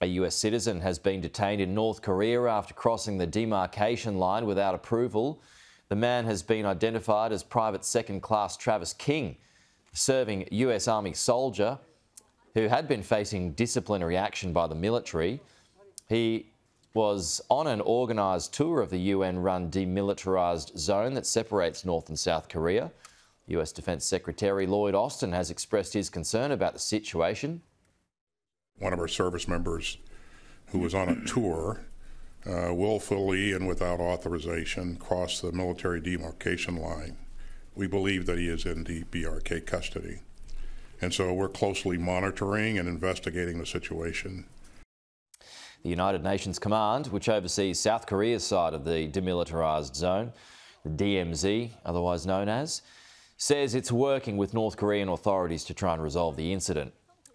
A US citizen has been detained in North Korea after crossing the demarcation line without approval. The man has been identified as Private Second Class Travis King, serving US Army soldier who had been facing disciplinary action by the military. He was on an organised tour of the UN run demilitarised zone that separates North and South Korea. US Defence Secretary Lloyd Austin has expressed his concern about the situation. One of our service members who was on a tour uh, willfully and without authorization crossed the military demarcation line. We believe that he is in the DPRK custody. And so we're closely monitoring and investigating the situation. The United Nations Command, which oversees South Korea's side of the demilitarised zone, the DMZ, otherwise known as, says it's working with North Korean authorities to try and resolve the incident.